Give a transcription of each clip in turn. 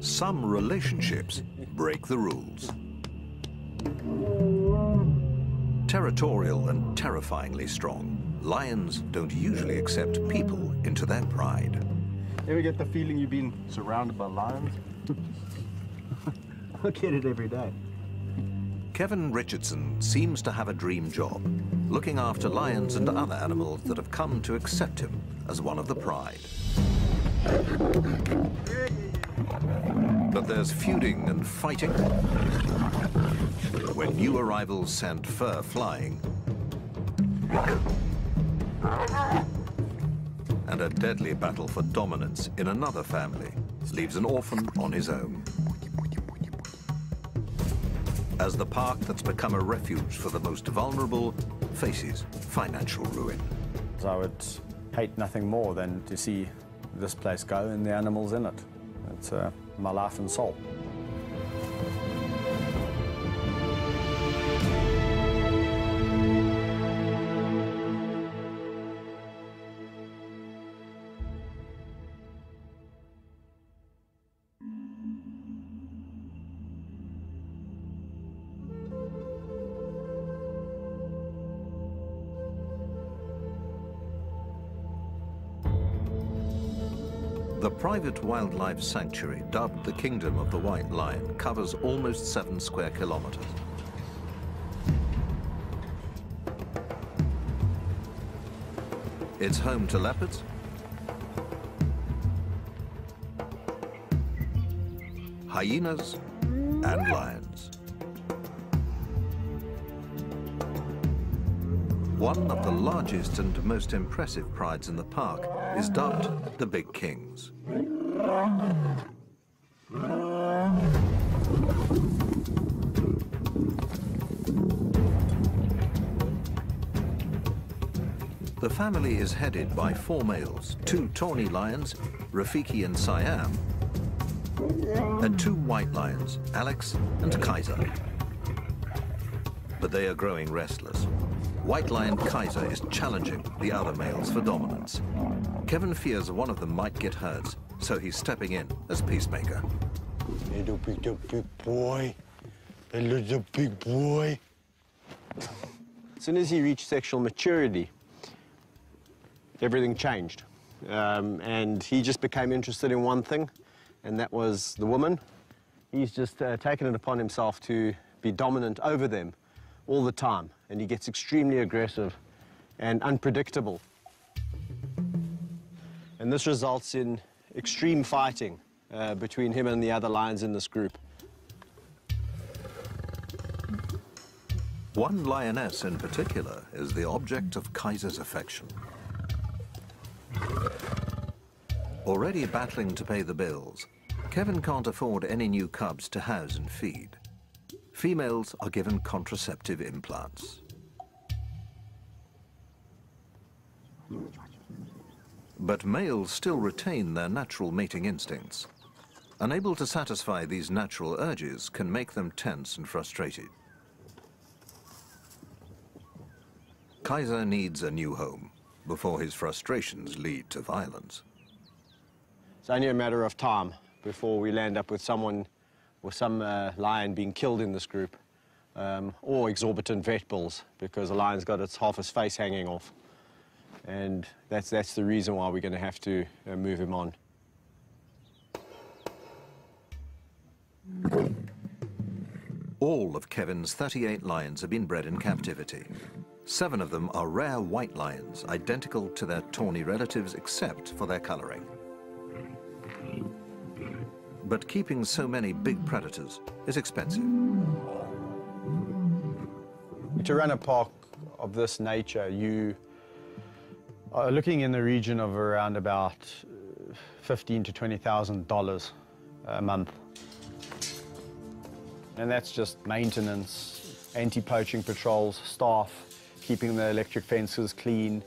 some relationships break the rules. Territorial and terrifyingly strong, lions don't usually accept people into their pride. Ever get the feeling you've been surrounded by lions? I get it every day. Kevin Richardson seems to have a dream job, looking after lions and other animals that have come to accept him as one of the pride. But there's feuding and fighting. When new arrivals send fur flying. And a deadly battle for dominance in another family leaves an orphan on his own. As the park that's become a refuge for the most vulnerable faces financial ruin. I would hate nothing more than to see this place go and the animals in it. It's uh, my life and soul. The private wildlife sanctuary, dubbed the Kingdom of the White Lion, covers almost seven square kilometers. It's home to leopards, hyenas, and lions. One of the largest and most impressive prides in the park is dubbed the Big Kings. The family is headed by four males, two tawny lions, Rafiki and Siam, and two white lions, Alex and Kaiser. But they are growing restless. White Lion Kaiser is challenging the other males for dominance. Kevin fears one of them might get hurt, so he's stepping in as peacemaker. Little big, the big boy. A little big boy. As soon as he reached sexual maturity, everything changed. Um, and he just became interested in one thing, and that was the woman. He's just uh, taken it upon himself to be dominant over them all the time, and he gets extremely aggressive and unpredictable. And this results in extreme fighting uh, between him and the other lions in this group. One lioness in particular is the object of Kaiser's affection. Already battling to pay the bills, Kevin can't afford any new cubs to house and feed. Females are given contraceptive implants. But males still retain their natural mating instincts. Unable to satisfy these natural urges can make them tense and frustrated. Kaiser needs a new home before his frustrations lead to violence. It's only a matter of time before we land up with someone or some uh, lion being killed in this group um, or exorbitant vet bills because the lion's got its half his face hanging off. And that's, that's the reason why we're going to have to uh, move him on. All of Kevin's 38 lions have been bred in captivity. Seven of them are rare white lions, identical to their tawny relatives except for their coloring. But keeping so many big predators is expensive. To run a park of this nature, you are looking in the region of around about uh, fifteen to twenty thousand dollars a month, and that's just maintenance, anti-poaching patrols, staff, keeping the electric fences clean.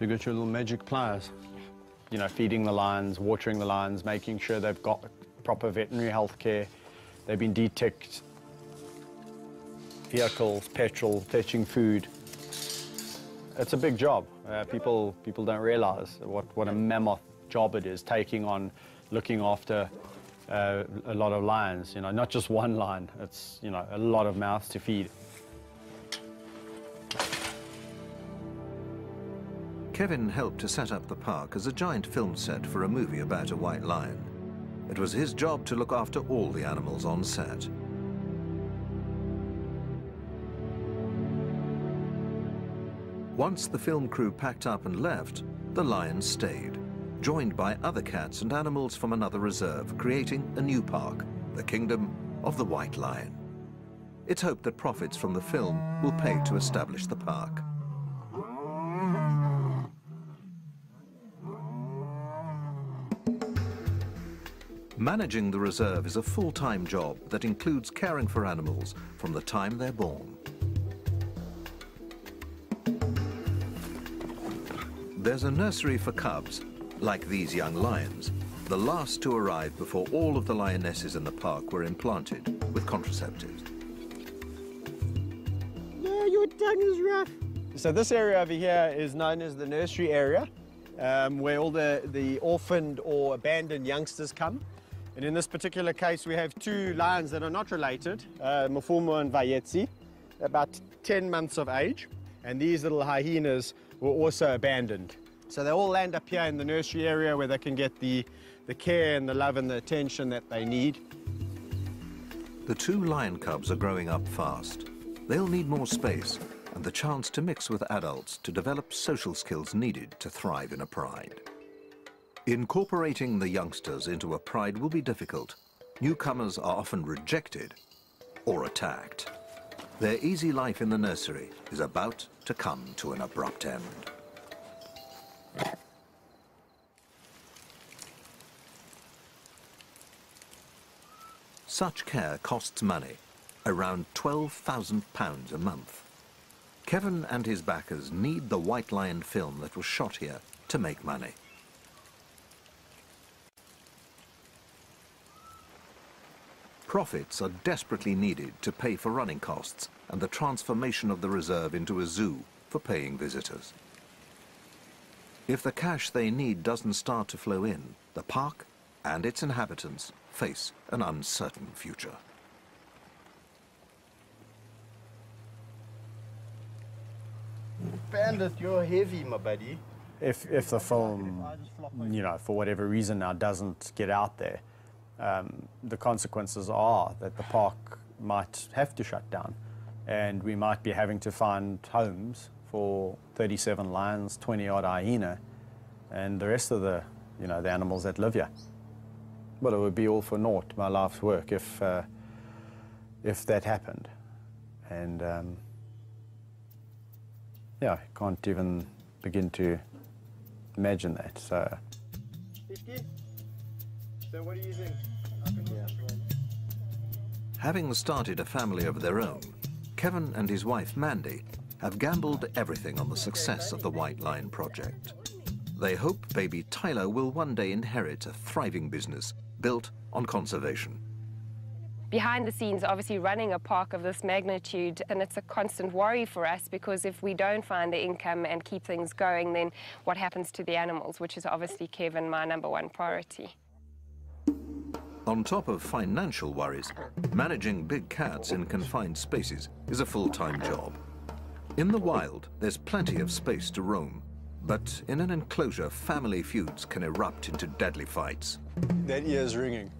You got your little magic pliers, you know, feeding the lions, watering the lions, making sure they've got proper veterinary health care, they've been deticked, vehicles, petrol, fetching food. It's a big job. Uh, people, people don't realize what, what a mammoth job it is, taking on looking after uh, a lot of lions, you know, not just one lion, it's, you know, a lot of mouths to feed. Kevin helped to set up the park as a giant film set for a movie about a white lion. It was his job to look after all the animals on set. Once the film crew packed up and left, the lions stayed, joined by other cats and animals from another reserve, creating a new park, the Kingdom of the White Lion. It's hoped that profits from the film will pay to establish the park. Managing the reserve is a full-time job that includes caring for animals from the time they're born. There's a nursery for cubs, like these young lions, the last to arrive before all of the lionesses in the park were implanted with contraceptives. No, your tongue is rough. So this area over here is known as the nursery area, um, where all the, the orphaned or abandoned youngsters come. And in this particular case, we have two lions that are not related, uh, Mfumo and Vayetsi, about 10 months of age. And these little hyenas were also abandoned. So they all land up here in the nursery area where they can get the, the care and the love and the attention that they need. The two lion cubs are growing up fast. They'll need more space and the chance to mix with adults to develop social skills needed to thrive in a pride. Incorporating the youngsters into a pride will be difficult. Newcomers are often rejected or attacked. Their easy life in the nursery is about to come to an abrupt end. Such care costs money, around £12,000 a month. Kevin and his backers need the White Lion film that was shot here to make money. Profits are desperately needed to pay for running costs and the transformation of the reserve into a zoo for paying visitors. If the cash they need doesn't start to flow in, the park and its inhabitants face an uncertain future. Bandit, you're heavy, my buddy. If, if the film, you know, for whatever reason now doesn't get out there, um, the consequences are that the park might have to shut down and we might be having to find homes for 37 lions, 20 odd hyena, and the rest of the, you know, the animals that live here. Well, it would be all for naught, my life's work, if, uh, if that happened. And um, yeah, I can't even begin to imagine that. So. So what do you think? Having started a family of their own, Kevin and his wife Mandy have gambled everything on the success of the White Lion project. They hope baby Tyler will one day inherit a thriving business built on conservation. Behind the scenes, obviously running a park of this magnitude, and it's a constant worry for us because if we don't find the income and keep things going, then what happens to the animals, which is obviously Kevin, my number one priority. On top of financial worries, managing big cats in confined spaces is a full-time job. In the wild, there's plenty of space to roam, but in an enclosure, family feuds can erupt into deadly fights. That ear's ringing.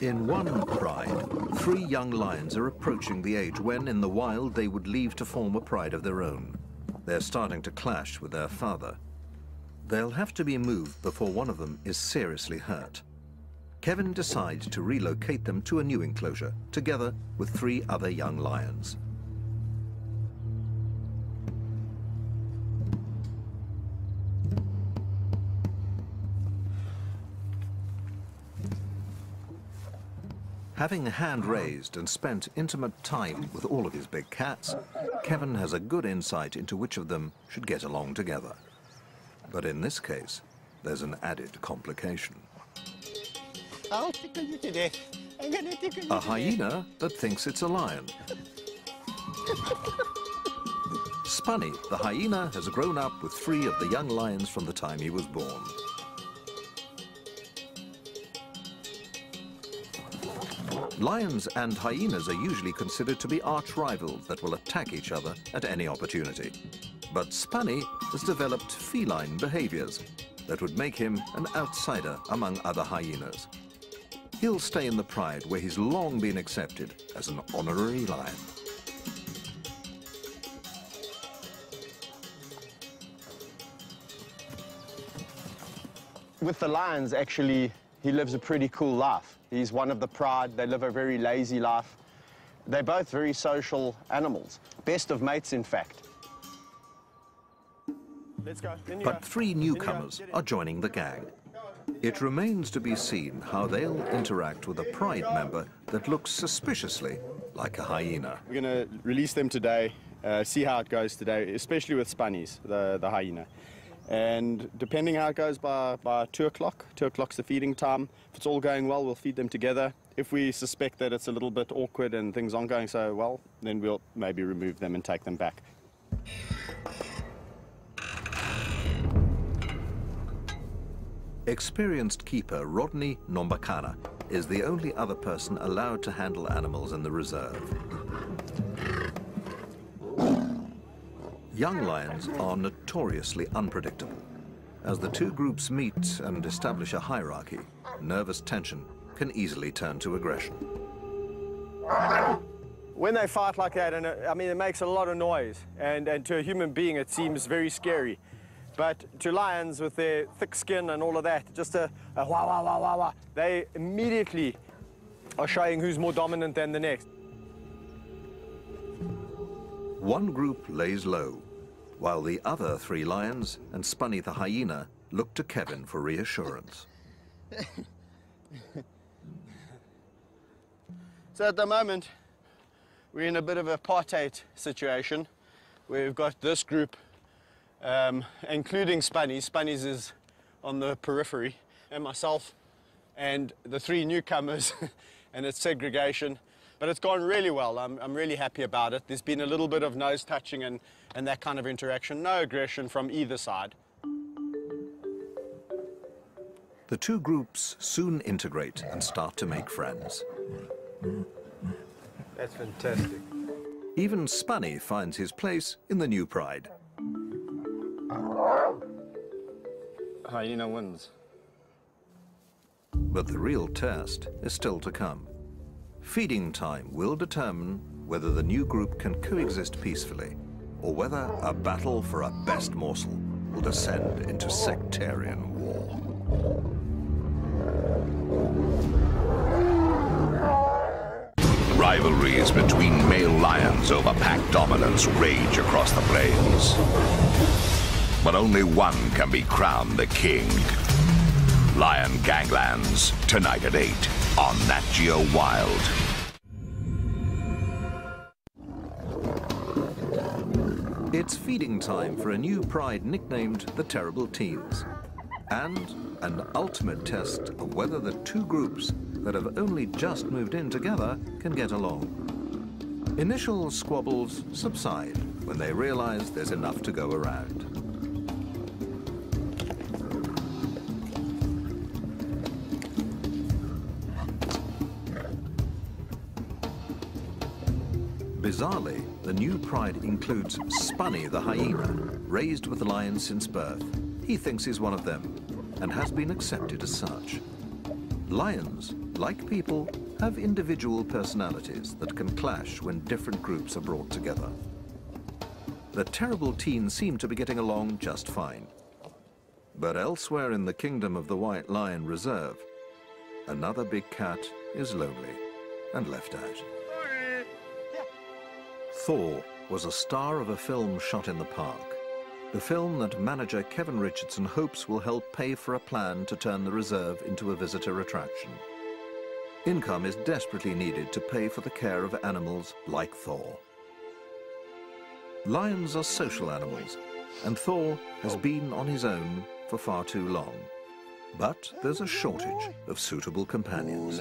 In one pride, three young lions are approaching the age when, in the wild, they would leave to form a pride of their own. They're starting to clash with their father. They'll have to be moved before one of them is seriously hurt. Kevin decides to relocate them to a new enclosure, together with three other young lions. Having hand raised and spent intimate time with all of his big cats, Kevin has a good insight into which of them should get along together. But in this case, there's an added complication. A hyena that thinks it's a lion. Spunny, the hyena, has grown up with three of the young lions from the time he was born. Lions and hyenas are usually considered to be arch rivals that will attack each other at any opportunity. But Spunny has developed feline behaviors that would make him an outsider among other hyenas. He'll stay in the pride where he's long been accepted as an honorary lion. With the lions, actually, he lives a pretty cool life. He's one of the pride. They live a very lazy life. They're both very social animals. Best of mates, in fact. Let's go. But three In you go. newcomers are joining the gang. It remains to be seen how they'll interact with a pride member that looks suspiciously like a hyena. We're going to release them today, uh, see how it goes today, especially with Spunnies, the, the hyena. And depending how it goes by, by 2 o'clock, 2 o'clock's the feeding time. If it's all going well, we'll feed them together. If we suspect that it's a little bit awkward and things aren't going so well, then we'll maybe remove them and take them back. Experienced keeper Rodney Nombakana is the only other person allowed to handle animals in the reserve. Young lions are notoriously unpredictable. As the two groups meet and establish a hierarchy, nervous tension can easily turn to aggression. When they fight like that, and uh, I mean, it makes a lot of noise, and, and to a human being, it seems very scary. But to lions with their thick skin and all of that, just a, a wah, wah, wah, wah, wah, they immediately are showing who's more dominant than the next. One group lays low, while the other three lions and Spunny the hyena look to Kevin for reassurance. So at the moment, we're in a bit of a apartheid situation. where We've got this group, um, including Spunnies. Spunnies is on the periphery, and myself, and the three newcomers, and it's segregation. But it's gone really well. I'm, I'm really happy about it. There's been a little bit of nose touching and, and that kind of interaction. No aggression from either side. The two groups soon integrate and start to make friends. That's fantastic. Even Spunny finds his place in the new pride. Hyena wins. But the real test is still to come. Feeding time will determine whether the new group can coexist peacefully or whether a battle for a best morsel will descend into sectarian war. Rivalries between male lions over pack dominance rage across the plains. But only one can be crowned the king. Lion Ganglands, tonight at 8 on Nat Geo Wild. It's feeding time for a new pride nicknamed the Terrible Teens, and an ultimate test of whether the two groups that have only just moved in together can get along. Initial squabbles subside when they realize there's enough to go around. Bizarrely, the new pride includes Spunny the hyena, raised with lions since birth. He thinks he's one of them and has been accepted as such. Lions, like people, have individual personalities that can clash when different groups are brought together. The terrible teens seem to be getting along just fine. But elsewhere in the kingdom of the White Lion Reserve, another big cat is lonely and left out. Thor was a star of a film shot in the park. The film that manager Kevin Richardson hopes will help pay for a plan to turn the reserve into a visitor attraction. Income is desperately needed to pay for the care of animals like Thor. Lions are social animals, and Thor has been on his own for far too long. But there's a shortage of suitable companions.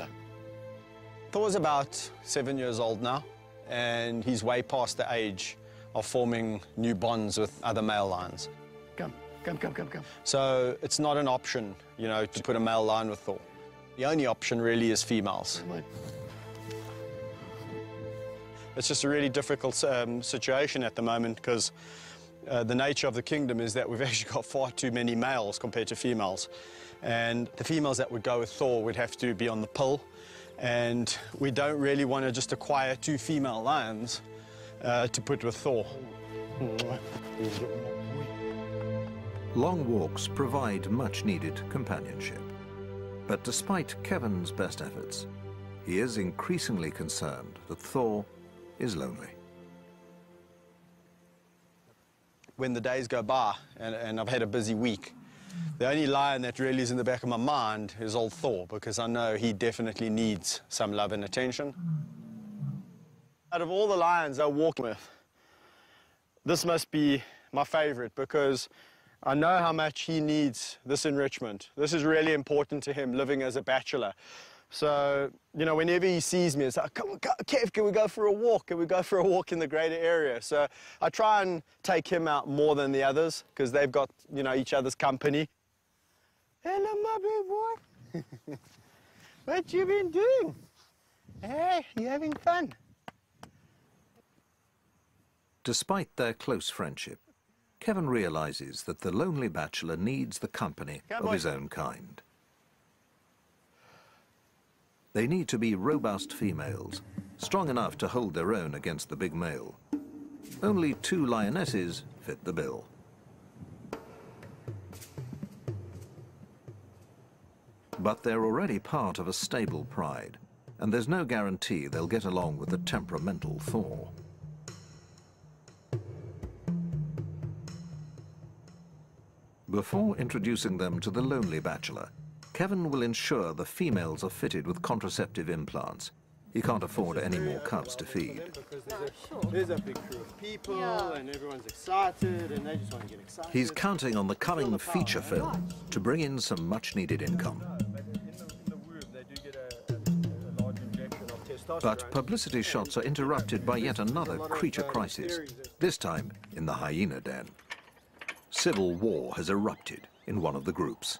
Thor's about seven years old now, and he's way past the age of forming new bonds with other male lions. Come, come, come, come, come. So it's not an option, you know, to put a male lion with Thor. The only option really is females. It's just a really difficult um, situation at the moment because uh, the nature of the kingdom is that we've actually got far too many males compared to females. And the females that would go with Thor would have to be on the pill. And we don't really want to just acquire two female lions uh, to put with Thor. Long walks provide much needed companionship. But despite Kevin's best efforts, he is increasingly concerned that Thor is lonely. When the days go by and, and I've had a busy week, the only lion that really is in the back of my mind is old Thor because I know he definitely needs some love and attention. Out of all the lions I walk with, this must be my favorite because I know how much he needs this enrichment. This is really important to him living as a bachelor. So, you know, whenever he sees me, it's like, come on, Kev, can we go for a walk? Can we go for a walk in the greater area? So I try and take him out more than the others because they've got, you know, each other's company. Hello, my big boy. what you been doing? Hey, you having fun? Despite their close friendship, Kevin realizes that the lonely bachelor needs the company Come of on. his own kind. They need to be robust females, strong enough to hold their own against the big male. Only two lionesses fit the bill. But they're already part of a stable pride, and there's no guarantee they'll get along with the temperamental Thor. Before introducing them to the lonely bachelor, Kevin will ensure the females are fitted with contraceptive implants. He can't afford any more cubs to feed. There's a big crew of people, and everyone's excited, and they just want to get excited. He's counting on the coming feature film to bring in some much-needed income. But publicity shots are interrupted by yet another creature crisis, this time in the hyena den. Civil war has erupted in one of the groups.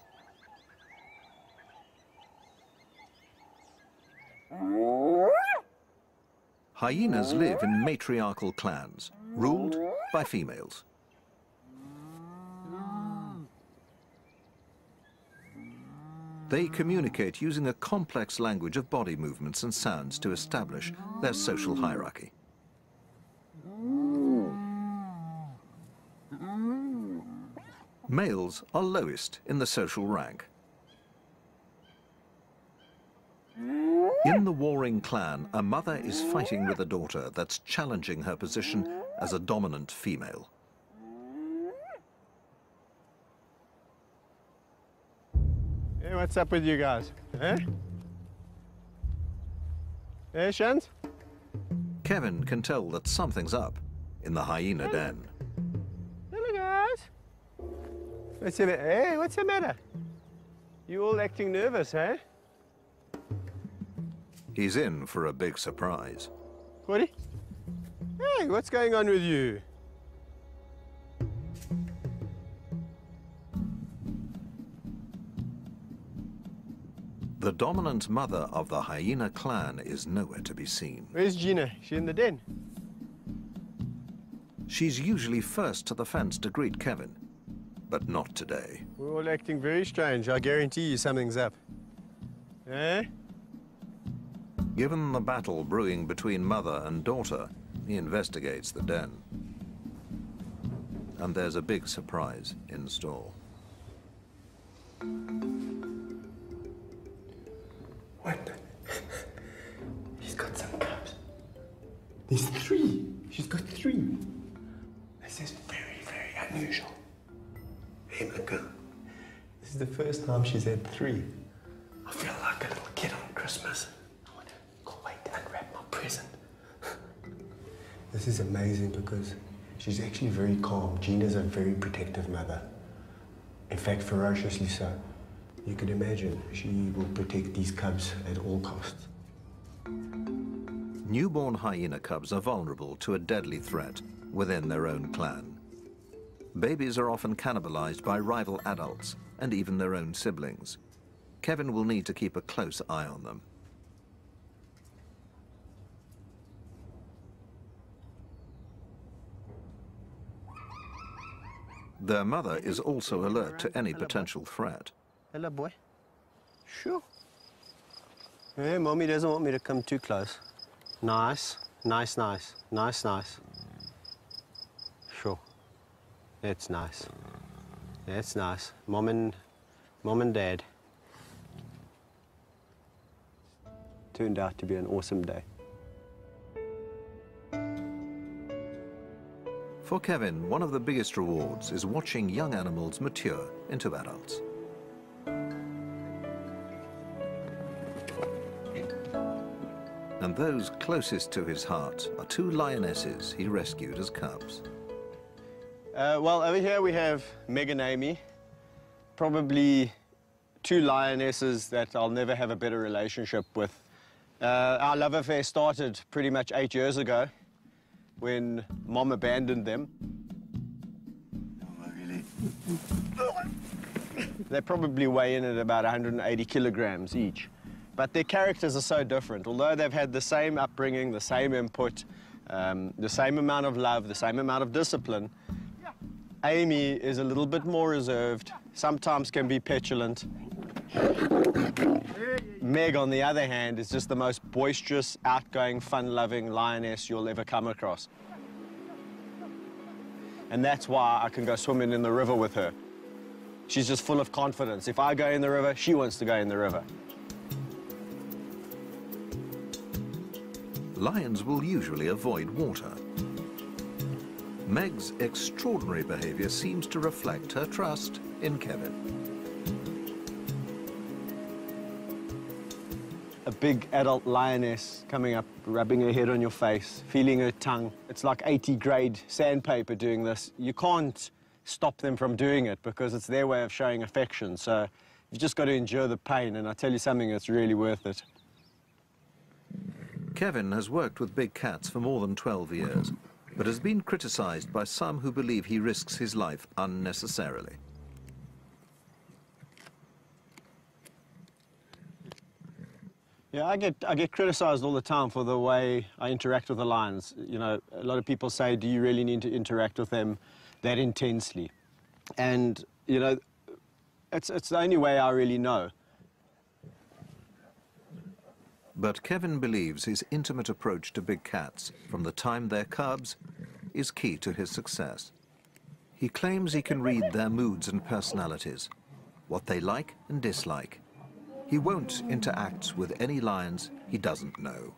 Hyenas live in matriarchal clans, ruled by females. They communicate using a complex language of body movements and sounds to establish their social hierarchy. Males are lowest in the social rank. In the warring clan, a mother is fighting with a daughter that's challenging her position as a dominant female. Hey, what's up with you guys? Eh? Hey, Shans? Kevin can tell that something's up in the hyena den. Hello, guys. What's the matter? Hey, what's the matter? You all acting nervous, eh? He's in for a big surprise. Woody? Hey, what's going on with you? The dominant mother of the hyena clan is nowhere to be seen. Where's Gina? She in the den? She's usually first to the fence to greet Kevin, but not today. We're all acting very strange. I guarantee you something's up. Eh? Given the battle brewing between mother and daughter, he investigates the den. And there's a big surprise in store. What? She's got some cubs. There's three. She's got three. This is very, very unusual. Hey, girl. This is the first time she's had three. I feel like a little kid on Christmas. This is amazing because she's actually very calm. Gina's a very protective mother. In fact, ferociously so. You can imagine she will protect these cubs at all costs. Newborn hyena cubs are vulnerable to a deadly threat within their own clan. Babies are often cannibalized by rival adults and even their own siblings. Kevin will need to keep a close eye on them. Their mother is also alert to any potential threat. Hello, boy. Sure. Hey, mommy doesn't want me to come too close. Nice, nice, nice, nice, nice. Sure. That's nice. That's nice. Mom and, mom and dad. Turned out to be an awesome day. For Kevin, one of the biggest rewards is watching young animals mature into adults. And those closest to his heart are two lionesses he rescued as cubs. Uh, well, over here we have Meg and Amy, probably two lionesses that I'll never have a better relationship with. Uh, our love affair started pretty much eight years ago when mom abandoned them. They probably weigh in at about 180 kilograms each. But their characters are so different. Although they've had the same upbringing, the same input, um, the same amount of love, the same amount of discipline, Amy is a little bit more reserved, sometimes can be petulant. Meg, on the other hand, is just the most boisterous, outgoing, fun-loving lioness you'll ever come across. And that's why I can go swimming in the river with her. She's just full of confidence. If I go in the river, she wants to go in the river. Lions will usually avoid water. Meg's extraordinary behavior seems to reflect her trust in Kevin. Big adult lioness coming up, rubbing her head on your face, feeling her tongue. It's like 80 grade sandpaper doing this. You can't stop them from doing it because it's their way of showing affection. So you've just got to endure the pain, and I tell you something, it's really worth it. Kevin has worked with big cats for more than 12 years, but has been criticized by some who believe he risks his life unnecessarily. Yeah, I get I get criticised all the time for the way I interact with the lions. You know, a lot of people say, "Do you really need to interact with them that intensely?" And you know, it's it's the only way I really know. But Kevin believes his intimate approach to big cats, from the time they're cubs, is key to his success. He claims he can read their moods and personalities, what they like and dislike, he won't interact with any lions he doesn't know.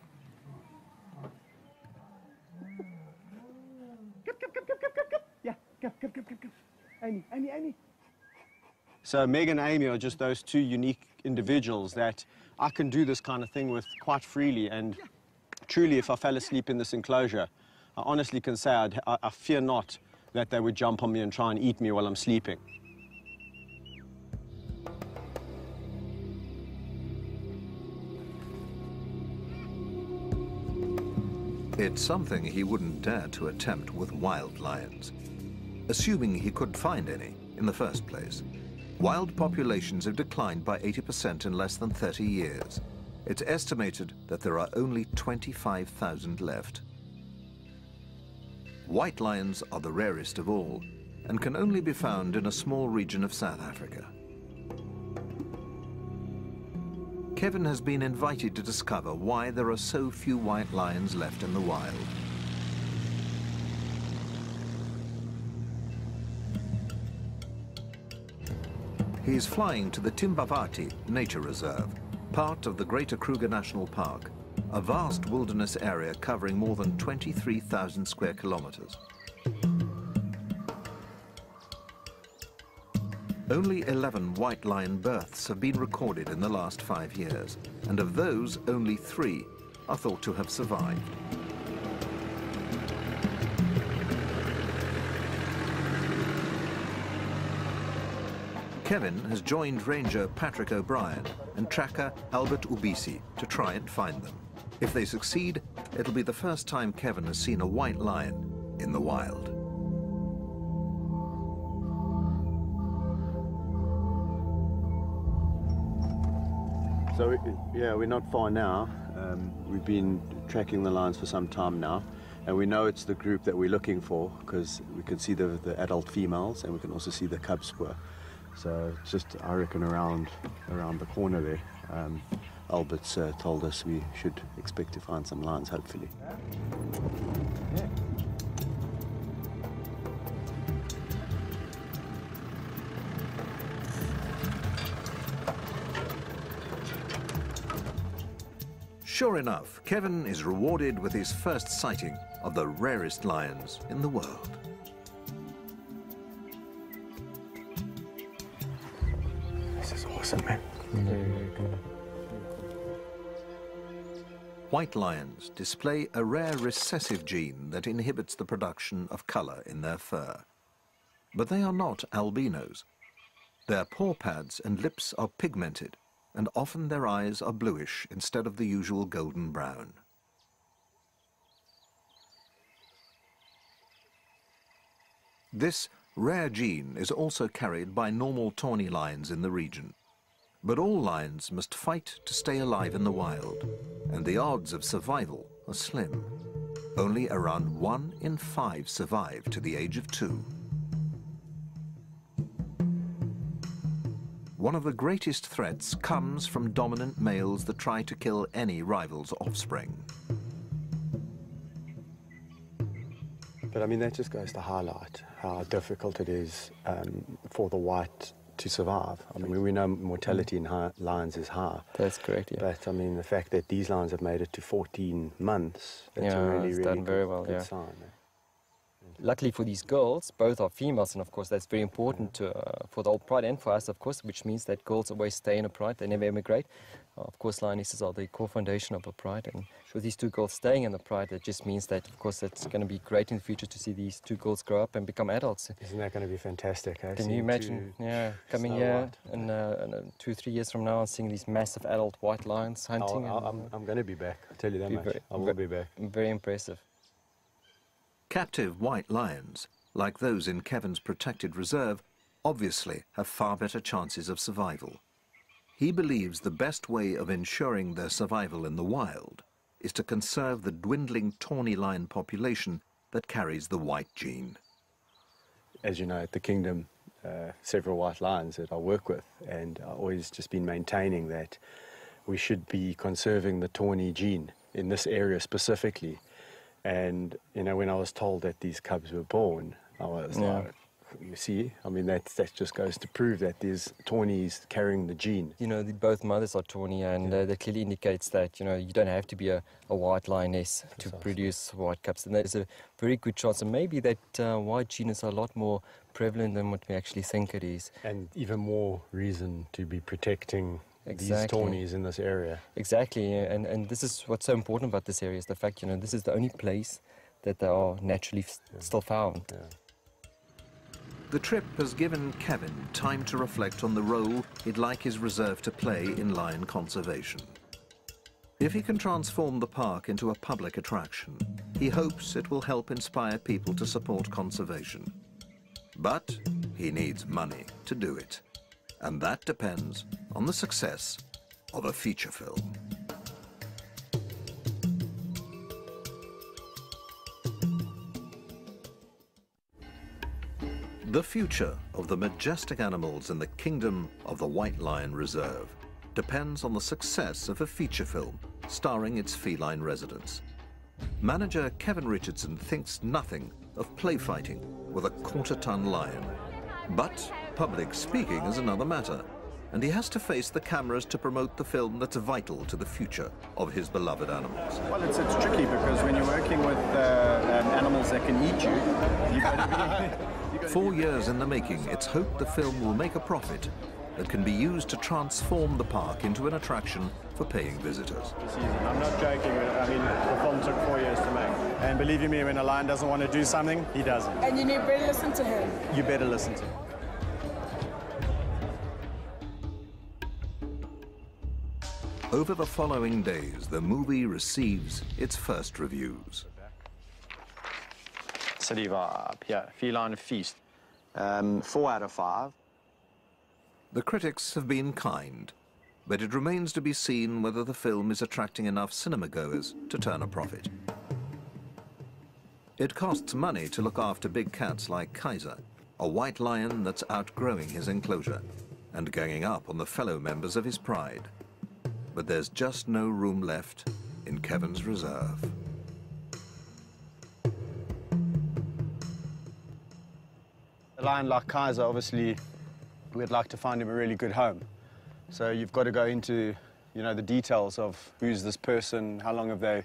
So Meg and Amy are just those two unique individuals that I can do this kind of thing with quite freely. And truly, if I fell asleep in this enclosure, I honestly can say I'd, I, I fear not that they would jump on me and try and eat me while I'm sleeping. It's something he wouldn't dare to attempt with wild lions, assuming he could find any in the first place. Wild populations have declined by 80% in less than 30 years. It's estimated that there are only 25,000 left. White lions are the rarest of all and can only be found in a small region of South Africa. Kevin has been invited to discover why there are so few white lions left in the wild. He is flying to the Timbavati Nature Reserve, part of the Greater Kruger National Park, a vast wilderness area covering more than 23,000 square kilometers. Only 11 white lion births have been recorded in the last five years, and of those, only three are thought to have survived. Kevin has joined ranger Patrick O'Brien and tracker Albert Ubisi to try and find them. If they succeed, it'll be the first time Kevin has seen a white lion in the wild. So, yeah, we're not far now. Um, we've been tracking the lions for some time now. And we know it's the group that we're looking for because we can see the, the adult females and we can also see the cub. So it's just, I reckon, around, around the corner there. Um, Albert's uh, told us we should expect to find some lions, hopefully. Sure enough, Kevin is rewarded with his first sighting of the rarest lions in the world. This is awesome, man. White lions display a rare recessive gene that inhibits the production of color in their fur. But they are not albinos. Their paw pads and lips are pigmented, and often their eyes are bluish instead of the usual golden brown. This rare gene is also carried by normal tawny lions in the region. But all lions must fight to stay alive in the wild, and the odds of survival are slim. Only around one in five survive to the age of two. One of the greatest threats comes from dominant males that try to kill any rival's offspring. But I mean, that just goes to highlight how difficult it is um, for the white to survive. I mean, we know mortality in high, lions is high. That's correct, yeah. But I mean, the fact that these lions have made it to 14 months, that's Yeah, a really, it's really done good, very well, good yeah. sign. Luckily for these girls, both are females, and of course that's very important to, uh, for the old pride and for us, of course, which means that girls always stay in a pride, they never emigrate. Uh, of course, lionesses are the core foundation of a pride, and with these two girls staying in the pride, that just means that, of course, it's going to be great in the future to see these two girls grow up and become adults. Isn't that going to be fantastic? Eh? Can you imagine, yeah, coming here in, uh, in uh, two, three years from now and seeing these massive adult white lions hunting? I'll, I'll, and, I'm, I'm going to be back. I'll tell you that much. very- I will be back. very impressive. Captive white lions, like those in Kevin's protected reserve, obviously have far better chances of survival. He believes the best way of ensuring their survival in the wild is to conserve the dwindling tawny lion population that carries the white gene. as you know, at the Kingdom, uh, several white lions that I work with, and I've always just been maintaining that we should be conserving the tawny gene in this area specifically. And, you know, when I was told that these cubs were born, I was Yeah. like, you see, I mean, that, that just goes to prove that there's tawnies carrying the gene. You know, the, both mothers are tawny, and uh, that clearly indicates that you know you don't have to be a, a white lioness to produce white cubs, and there's a very good chance, and maybe that uh, white gene is a lot more prevalent than what we actually think it is. And even more reason to be protecting these Exactly. tawnies in this area. Exactly, and and this is what's so important about this area is the fact you know this is the only place that they are naturally f- still found. Yeah. The trip has given Kevin time to reflect on the role he'd like his reserve to play in lion conservation. If he can transform the park into a public attraction, he hopes it will help inspire people to support conservation. But he needs money to do it. And that depends on the success of a feature film. The future of the majestic animals in the kingdom of the White Lion Reserve depends on the success of a feature film starring its feline residents. Manager Kevin Richardson thinks nothing of play fighting with a quarter-ton lion. But public speaking is another matter, and he has to face the cameras to promote the film that's vital to the future of his beloved animals. Well, it's, it's tricky because when you're working with uh, um, animals that can eat you, you be. Four years in the making, it's hoped the film will make a profit that can be used to transform the park into an attraction for paying visitors. I'm not joking. I mean, the film took four years to make. And believe you me, when a lion doesn't want to do something, he doesn't. And you need better listen to him. You better listen to him. Over the following days, the movie receives its first reviews. City vibe. Yeah, feline feast. Um, four out of five. The critics have been kind, but it remains to be seen whether the film is attracting enough cinema goers to turn a profit. It costs money to look after big cats like Kaiser, a white lion that's outgrowing his enclosure and ganging up on the fellow members of his pride. But there's just no room left in Kevin's reserve. A lion like Kaiser, obviously, we'd like to find him a really good home. So you've got to go into, you know, the details of who's this person, how long have they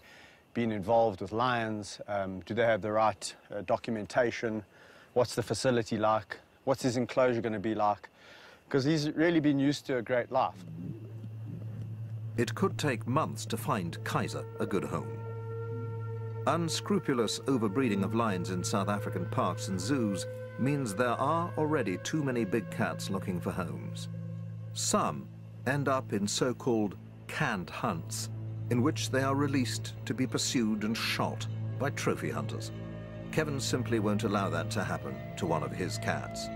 been involved with lions, um, do they have the right uh, documentation, what's the facility like, what's his enclosure going to be like, because he's really been used to a great life. It could take months to find Kaiser a good home. Unscrupulous overbreeding of lions in South African parks and zoos means there are already too many big cats looking for homes. Some end up in so-called canned hunts, in which they are released to be pursued and shot by trophy hunters. Kevin simply won't allow that to happen to one of his cats.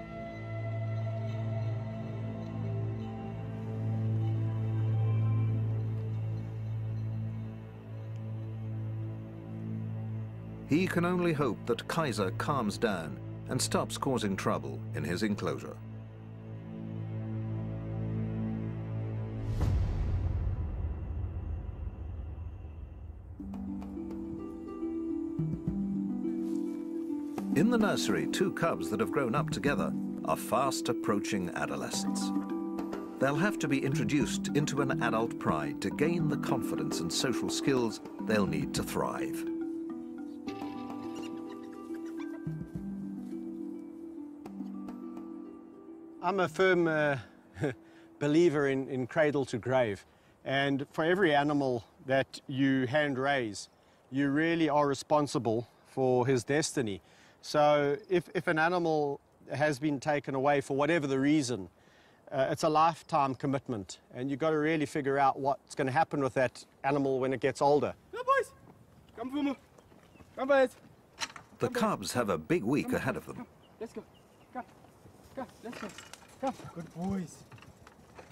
He can only hope that Kaiser calms down and stops causing trouble in his enclosure. In the nursery, two cubs that have grown up together are fast approaching adolescence. They'll have to be introduced into an adult pride to gain the confidence and social skills they'll need to thrive. I'm a firm uh, believer in, in cradle to grave. And for every animal that you hand raise, you really are responsible for his destiny. So if, if an animal has been taken away for whatever the reason, uh, it's a lifetime commitment. And you've got to really figure out what's going to happen with that animal when it gets older. Ja, boys. Come, Fumu. Come, boys. The cubs have a big week ahead of them. Let's go. Come. Come. Let's go. Good boys.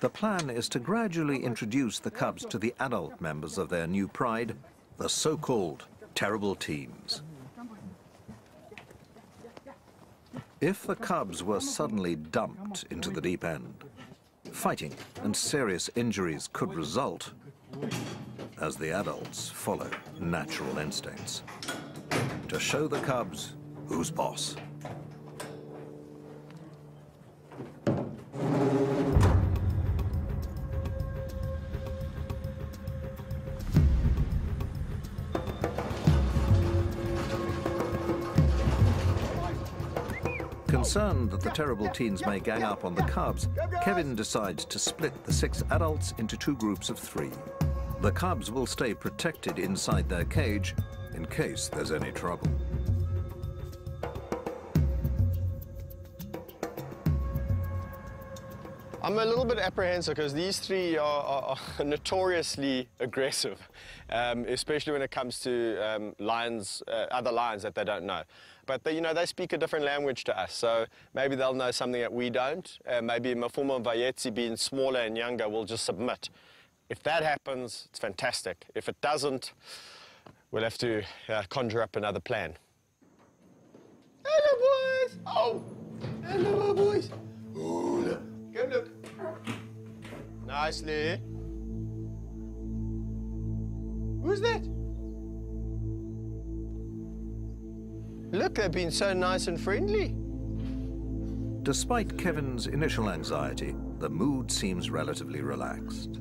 The plan is to gradually introduce the cubs to the adult members of their new pride, the so-called terrible teens. If the cubs were suddenly dumped into the deep end, fighting and serious injuries could result as the adults follow natural instincts. To show the cubs who's boss. Concerned that the terrible teens may gang up on the cubs, Kevin decides to split the six adults into two groups of three. The cubs will stay protected inside their cage in case there's any trouble. I'm a little bit apprehensive because these three are, are, are notoriously aggressive, um, especially when it comes to um, lions, uh, other lions that they don't know. But they, you know, they speak a different language to us, so maybe they'll know something that we don't. Uh, maybe Mafuma and Vayetsi, being smaller and younger, will just submit. If that happens, it's fantastic. If it doesn't, we'll have to uh, conjure up another plan. Hello, boys! Oh, hello, boys! Oh. Go look. Nicely. Who's that? Look, they've been so nice and friendly. Despite Kevin's initial anxiety, the mood seems relatively relaxed.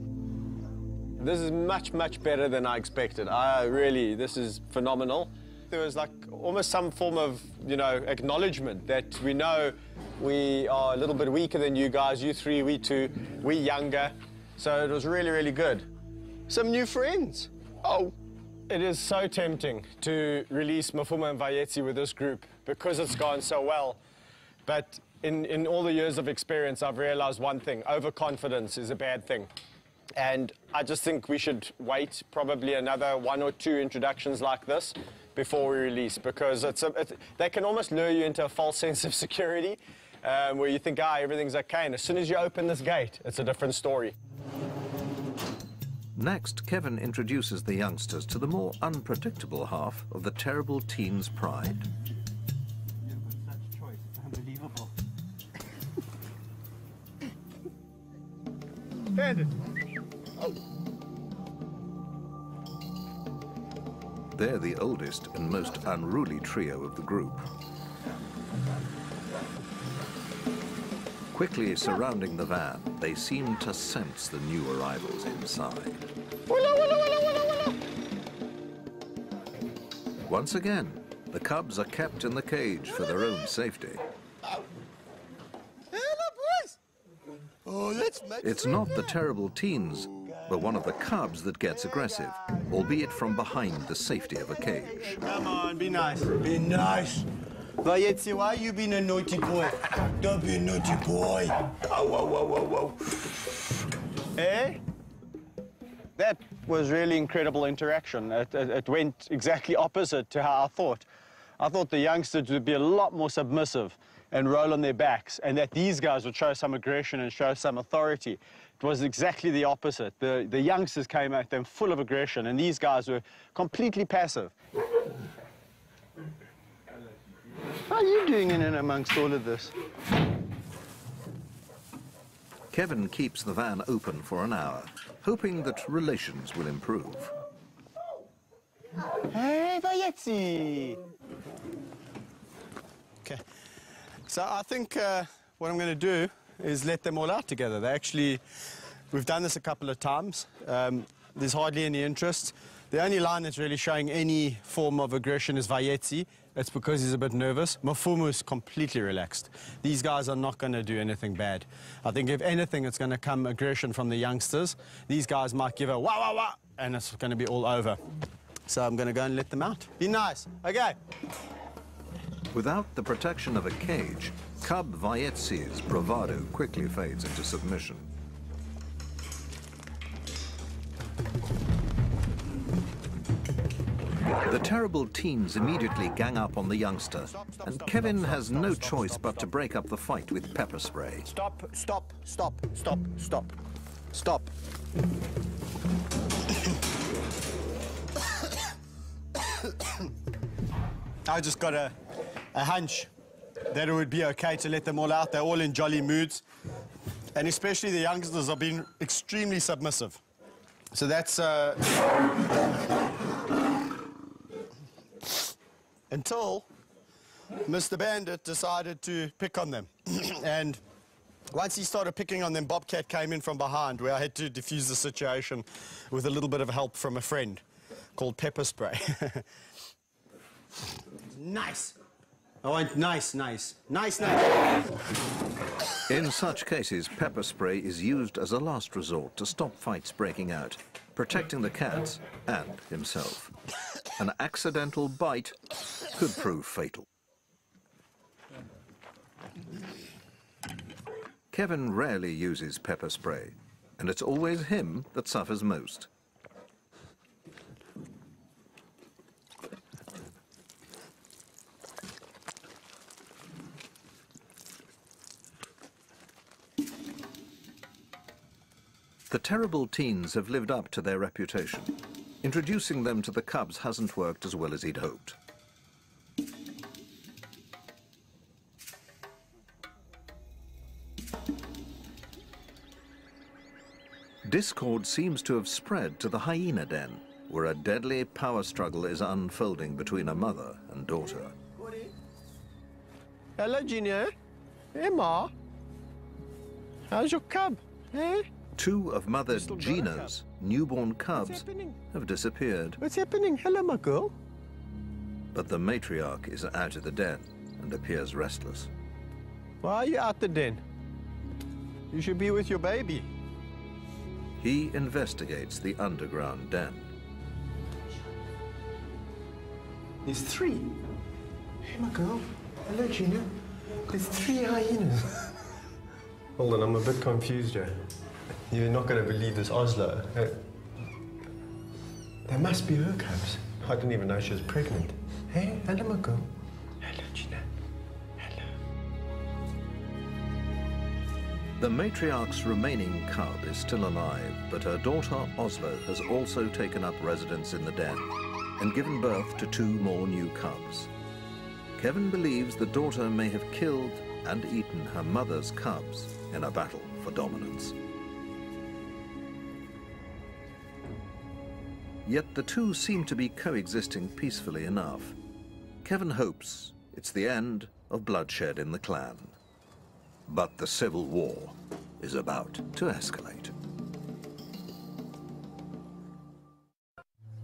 This is much, much better than I expected. I really, this is phenomenal. There was like almost some form of, you know, acknowledgement that we know we are a little bit weaker than you guys, you three, we two, we younger. So it was really, really good. Some new friends. Oh, it is so tempting to release Mafuma and Vayetsi with this group because it's gone so well. But in, in all the years of experience, I've realized one thing, overconfidence is a bad thing. And I just think we should wait probably another one or two introductions like this before we release because it's a, they can almost lure you into a false sense of security um, where you think, ah, everything's okay. And as soon as you open this gate, it's a different story. Next, Kevin introduces the youngsters to the more unpredictable half of the terrible teen's pride. They're the oldest and most unruly trio of the group. Quickly surrounding the van, they seem to sense the new arrivals inside. Once again, the cubs are kept in the cage for their own safety. Oh, let's make It's not the terrible teens, but one of the cubs that gets aggressive, albeit from behind the safety of a cage. Come on, be nice. Be nice. Vayetsi, why you being a naughty boy? Don't be a naughty boy. Oh, whoa, whoa, whoa, whoa. Eh? That was really incredible interaction. It, it, it went exactly opposite to how I thought. I thought the youngsters would be a lot more submissive and roll on their backs, and that these guys would show some aggression and show some authority. It was exactly the opposite. The, the youngsters came at them full of aggression, and these guys were completely passive. How are you doing in and amongst all of this? Kevin keeps the van open for an hour, hoping that relations will improve. Hey, Vayetsi! Okay. So I think uh, what I'm going to do is let them all out together. They actually, we've done this a couple of times. Um, there's hardly any interest. The only line that's really showing any form of aggression is Vayetsi. That's because he's a bit nervous. Mafumu is completely relaxed. These guys are not going to do anything bad. I think if anything, it's going to come aggression from the youngsters. These guys might give a wah wah wah, and it's going to be all over. So I'm going to go and let them out. Be nice. Okay. Without the protection of a cage, Cub Vayetsi's bravado quickly fades into submission. The terrible teens immediately gang up on the youngster, and Kevin has no choice but to break up the fight with pepper spray. Stop, stop, stop, stop, stop, stop. I just got a, a hunch that it would be okay to let them all out. They're all in jolly moods. And especially the youngsters have been extremely submissive. So that's... Uh, until Mr. Bandit decided to pick on them. and once he started picking on them, Bobcat came in from behind where I had to defuse the situation with a little bit of help from a friend called pepper spray. nice. I want nice, nice, nice, nice. In such cases, pepper spray is used as a last resort to stop fights breaking out, protecting the cats and himself. An accidental bite could prove fatal. Kevin rarely uses pepper spray, and it's always him that suffers most. The terrible teens have lived up to their reputation. Introducing them to the cubs hasn't worked as well as he'd hoped. Discord seems to have spread to the hyena den, where a deadly power struggle is unfolding between a mother and daughter. Hello, Junior. Hey, Ma. How's your cub? Hey? Two of Mother Still Gina's newborn cubs have disappeared, What's happening? Hello, my girl. but the matriarch is out of the den and appears restless. Why are you out the den? You should be with your baby. He investigates the underground den. There's three. Hey, my girl. Hello, Gina. There's three hyenas. Hold on, I'm a bit confused here. You're not going to believe this Oslo. Uh, That must be her cubs. I didn't even know she was pregnant. Hey, hello, my girl. Hello, Gina. Hello. The matriarch's remaining cub is still alive, but her daughter Oslo has also taken up residence in the den and given birth to two more new cubs. Kevin believes the daughter may have killed and eaten her mother's cubs in a battle for dominance. Yet the two seem to be coexisting peacefully enough. Kevin hopes it's the end of bloodshed in the clan. But the civil war is about to escalate.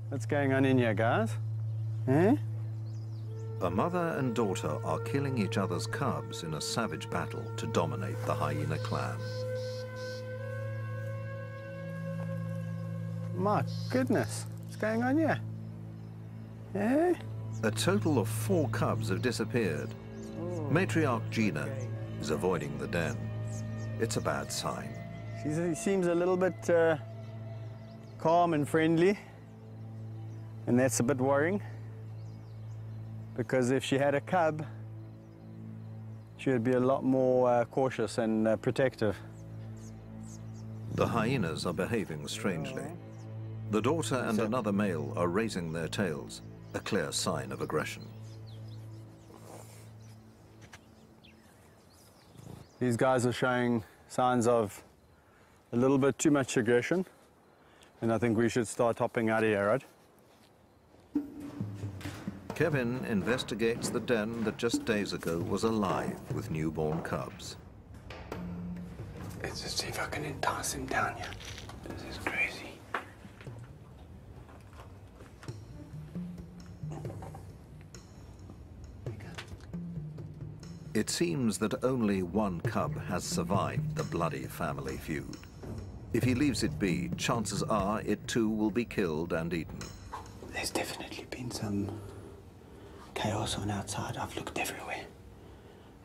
What's going on in here, guys? Eh? A mother and daughter are killing each other's cubs in a savage battle to dominate the hyena clan. My goodness, what's going on here? Eh? A total of four cubs have disappeared. Matriarch Gina is avoiding the den. It's a bad sign. She seems a little bit uh, calm and friendly, and that's a bit worrying. Because if she had a cub, she would be a lot more uh, cautious and uh, protective. The hyenas are behaving strangely. The daughter and another male are raising their tails, a clear sign of aggression. These guys are showing signs of a little bit too much aggression, and I think we should start hopping out of here, right? Kevin investigates the den that just days ago was alive with newborn cubs. Let's just see if I can entice him down here. This is crazy. It seems that only one cub has survived the bloody family feud. If he leaves it be, chances are it too will be killed and eaten. There's definitely been some chaos on outside. I've looked everywhere.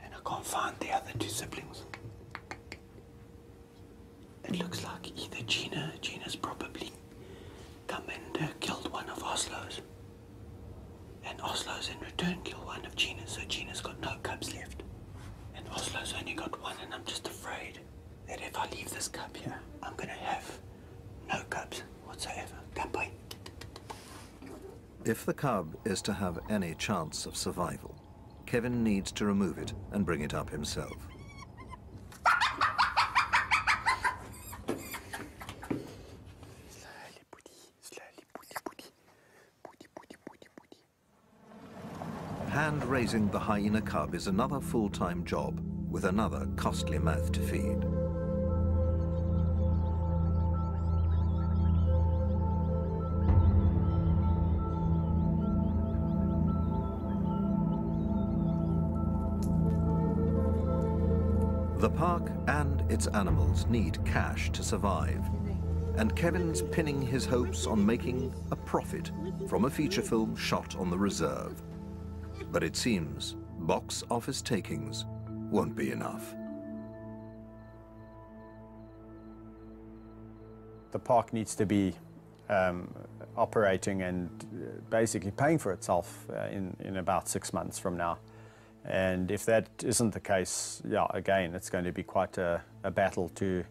And I can't find the other two siblings. It looks like either Gina, Gina's probably come and uh, killed one of Oslo's. And Oslo's in return kill one of Gina's, so Gina's got no cubs left. And Oslo's only got one, and I'm just afraid that if I leave this cub here, I'm gonna have no cubs whatsoever. Kampai. If the cub is to have any chance of survival, Kevin needs to remove it and bring it up himself. Slowly, buddy. Slowly, buddy, buddy. Buddy, buddy, buddy, Hand raising the hyena cub is another full-time job with another costly mouth to feed. The park and its animals need cash to survive. And Kevin's pinning his hopes on making a profit from a feature film shot on the reserve. But it seems box office takings won't be enough. The park needs to be um, operating and uh, basically paying for itself uh, in, in about six months from now. And if that isn't the case, yeah, again, it's going to be quite a, a battle to,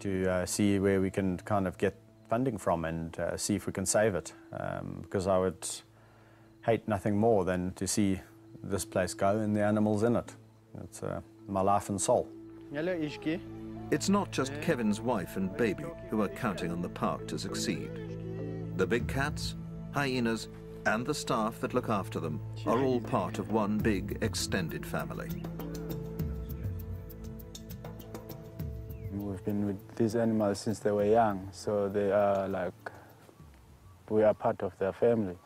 to uh, see where we can kind of get funding from and uh, see if we can save it. Um, because I would hate nothing more than to see this place go and the animals in it. It's uh, my life and soul. It's not just Kevin's wife and baby who are counting on the park to succeed. The big cats, hyenas, and the staff that look after them are all part of one big extended family. We've been with these animals since they were young, so they are like, we are part of their family.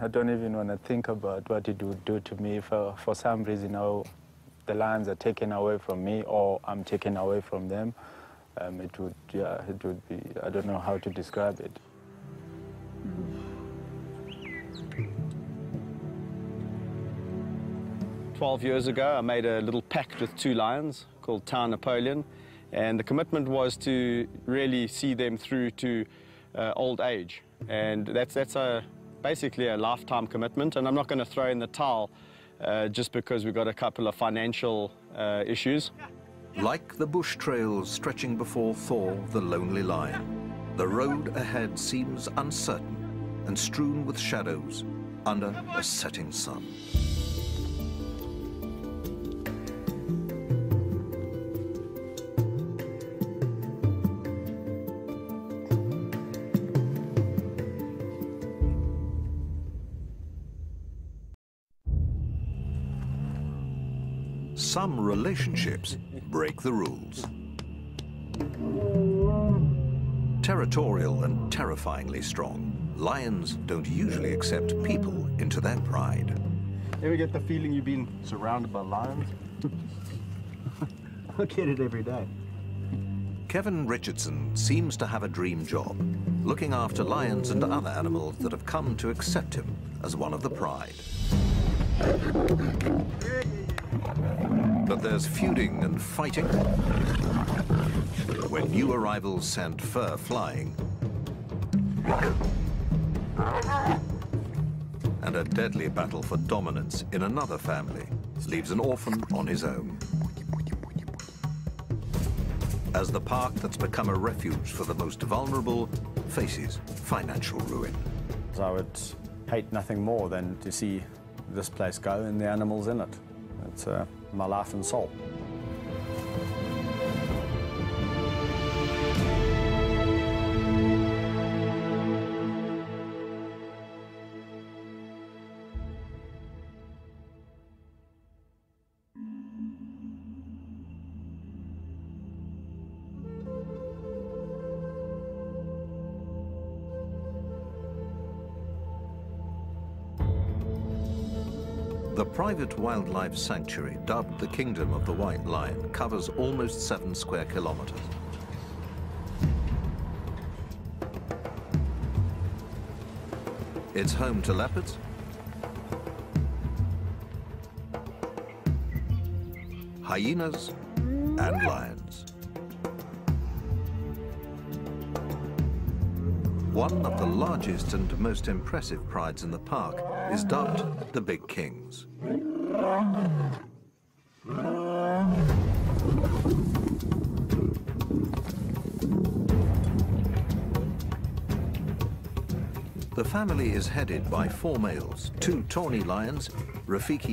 I don't even want to think about what it would do to me if, uh, for some reason, know, the lions are taken away from me or I'm taken away from them. Um, it would, yeah, it would be, I don't know how to describe it. 12 years ago, I made a little pact with two lions called Tau and Napoleon, and the commitment was to really see them through to uh, old age. And that's, that's a, basically a lifetime commitment, and I'm not going to throw in the towel uh, just because we've got a couple of financial uh, issues. Like the bush trails stretching before Thor, the lonely lion, the road ahead seems uncertain and strewn with shadows under a setting sun. Some relationships break the rules. Territorial and terrifyingly strong, lions don't usually accept people into their pride. Ever get the feeling you've been surrounded by lions? I get it every day. Kevin Richardson seems to have a dream job, looking after lions and other animals that have come to accept him as one of the pride. But there's feuding and fighting. When new arrivals send fur flying. And a deadly battle for dominance in another family leaves an orphan on his own. As the park that's become a refuge for the most vulnerable faces financial ruin. I would hate nothing more than to see this place go and the animals in it. It's uh, my life and soul. Private wildlife sanctuary, dubbed the Kingdom of the White Lion, covers almost seven square kilometers. It's home to leopards, hyenas, and lions. One of the largest and most impressive prides in the park is dubbed the Big Kings. The family is headed by four males, two tawny lions, Rafiki